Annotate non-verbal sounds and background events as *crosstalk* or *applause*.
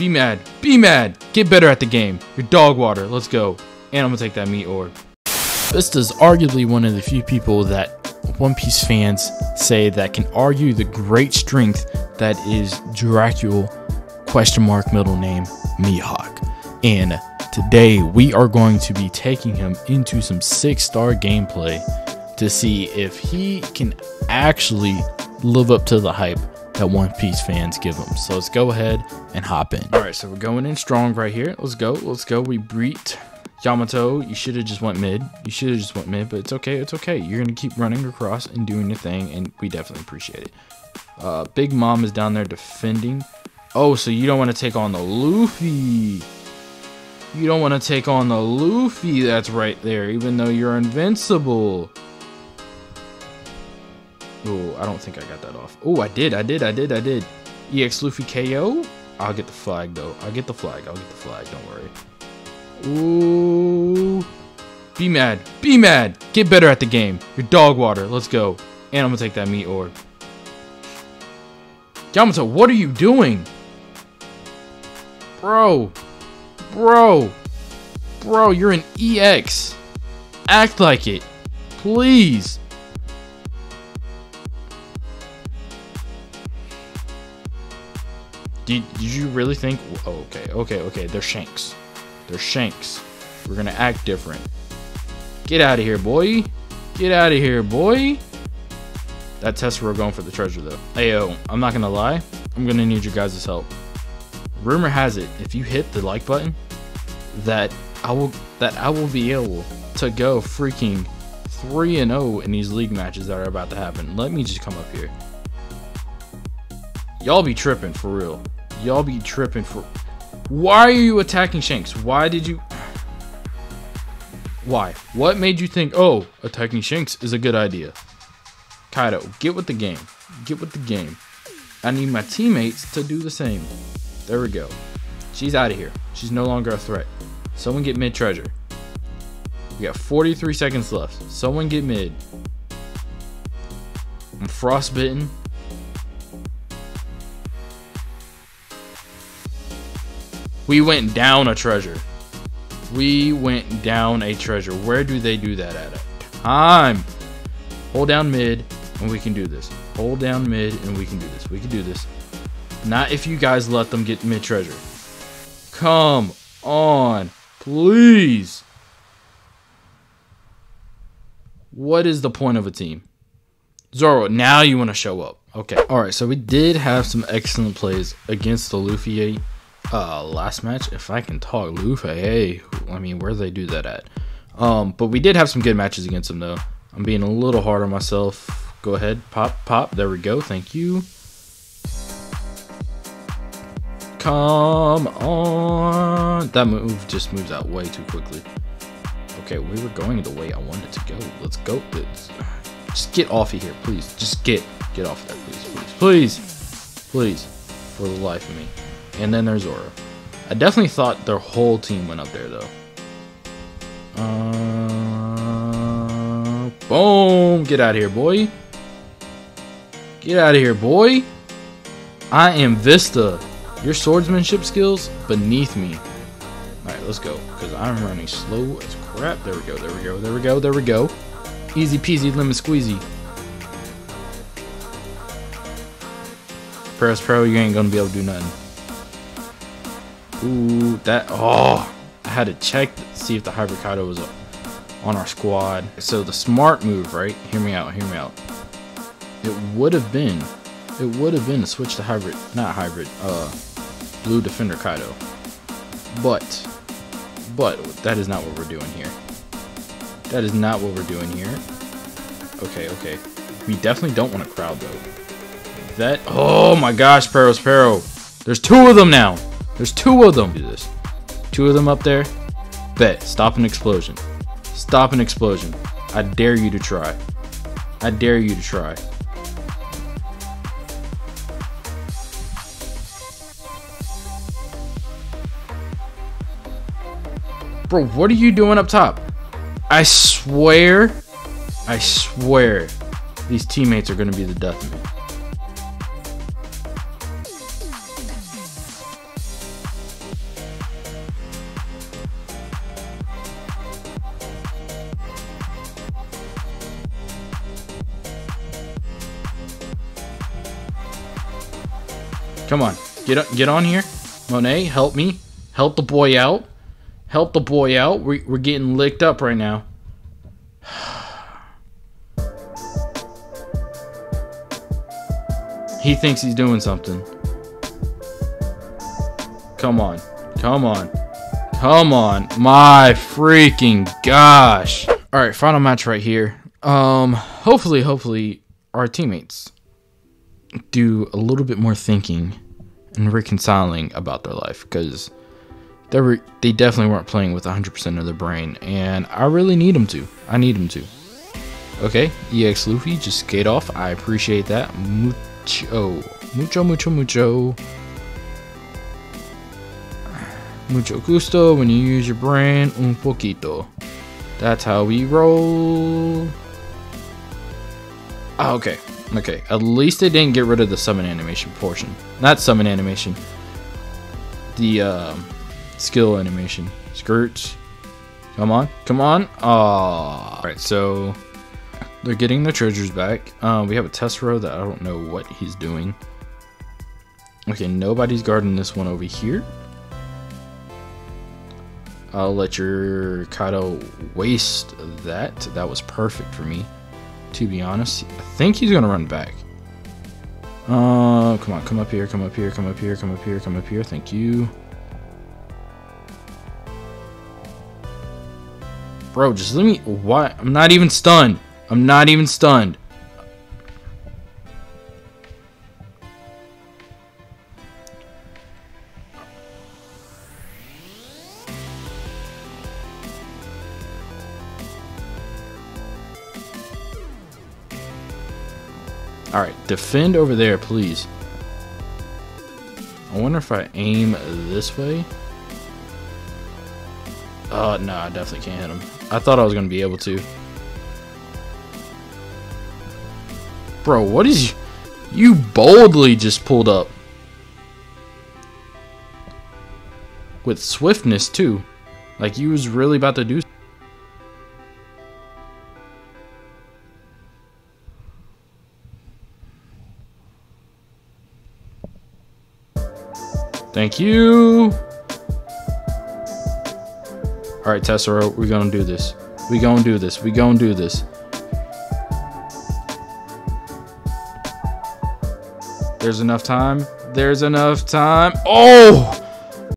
Be mad. Be mad. Get better at the game. You're dog water. Let's go. And I'm gonna take that meat orb. Vista's arguably one of the few people that One Piece fans say that can argue the great strength that is Dracula question mark middle name Mihawk. And today we are going to be taking him into some six star gameplay to see if he can actually live up to the hype that One Piece fans give them. So let's go ahead and hop in. All right, so we're going in strong right here. Let's go. Let's go. We beat Yamato. You should have just went mid. You should have just went mid, but it's okay. It's okay. You're gonna keep running across and doing your thing, and we definitely appreciate it. Uh, Big Mom is down there defending. Oh, so you don't want to take on the Luffy. You don't want to take on the Luffy that's right there, even though you're invincible. Oh, I don't think I got that off. Oh, I did, I did, I did, I did. EX Luffy KO? I'll get the flag though. I'll get the flag. I'll get the flag. Don't worry. Ooh. Be mad. Be mad. Get better at the game. You're dog water. Let's go. And I'm gonna take that meat orb. Yamato, what are you doing? Bro. Bro. Bro, you're an EX. Act like it. Please. Did, did you really think? Oh, okay, okay, okay. They're Shanks. They're Shanks. We're gonna act different. Get out of here, boy. Get out of here, boy. That Tesoro going for the treasure, though. Ayo, I'm not gonna lie. I'm gonna need your guys' help. Rumor has it, if you hit the like button, that I will that I will be able to go freaking 3 and 0 in these league matches that are about to happen. Let me just come up here. Y'all be tripping for real. Y'all be tripping for Why are you attacking Shanks? Why did you Why? What made you think, "Oh, attacking Shanks is a good idea?" Kaido, get with the game. Get with the game. I need my teammates to do the same. There we go. She's out of here. She's no longer a threat. Someone get mid treasure. We got 43 seconds left. Someone get mid. I'm frostbitten. We went down a treasure. We went down a treasure. Where do they do that at? Time. Hold down mid and we can do this. Hold down mid and we can do this. We can do this. Not if you guys let them get mid treasure. Come on. Please. What is the point of a team? Zoro, now you want to show up. Okay. All right. So we did have some excellent plays against the Luffy uh, last match. If I can talk Luffy, hey, I mean, where do they do that at? Um, but we did have some good matches against them, though. I'm being a little hard on myself. Go ahead, pop, pop. There we go. Thank you. Come on. That move just moves out way too quickly. Okay, we were going the way I wanted to go. Let's go. Let's, just get off of here, please. Just get get off of there, please, please, please, please, for the life of me. And then there's Zoro. I definitely thought their whole team went up there though. Uh, boom! Get out of here, boy. Get out of here, boy. I am Vista. Your swordsmanship skills beneath me. Alright, let's go. Because I'm running slow as crap. There we go, there we go, there we go, there we go. Easy peasy lemon squeezy. Press Pro, you ain't gonna be able to do nothing. Ooh, that. Oh, I had to check to see if the Hybrid Kaido was on our squad. So the smart move, right? Hear me out, hear me out. It would have been, it would have been to switch to Hybrid, not Hybrid, uh, Blue Defender Kaido. But, but that is not what we're doing here. That is not what we're doing here. Okay, okay. We definitely don't want a crowd though. That, oh my gosh, Perospero. There's two of them now. There's two of them. Do this. Two of them up there. Bet. Stop an explosion. Stop an explosion. I dare you to try. I dare you to try. Bro, what are you doing up top? I swear, I swear, these teammates are going to be the death of me. Come on. Get get on here. Monet, help me. Help the boy out. Help the boy out. We, we're getting licked up right now. *sighs* he thinks he's doing something. Come on. Come on. Come on. My freaking gosh. All right, final match right here. Um, hopefully, hopefully our teammates do a little bit more thinking and reconciling about their life because they were they definitely weren't playing with 100% of their brain and I really need them to. I need them to. Okay, EX Luffy just skate off. I appreciate that. Mucho. Mucho mucho mucho. Mucho gusto when you use your brain un poquito. That's how we roll. Oh, okay. Okay. At least they didn't get rid of the summon animation portion. Not summon animation. The um, skill animation. Skirts. Come on. Come on. Oh. Alright, so they're getting their treasures back. Um, we have a Tesoro that I don't know what he's doing. Okay, nobody's guarding this one over here. I'll let your Kaido waste that. That was perfect for me, to be honest. I think he's going to run back. Uh, come on, come up here, come up here, come up here, come up here, come up here. Thank you. Bro, just let me... Why? I'm not even stunned. I'm not even stunned. Alright, defend over there, please. I wonder if I aim this way. Uh, oh, no, I definitely can't hit him. I thought I was going to be able to. Bro, what is... You, you boldly just pulled up. With swiftness, too. Like, you was really about to do Thank you. All right, Tesoro, we're gonna do this. We gonna do this. We gonna do this. There's enough time. There's enough time. Oh!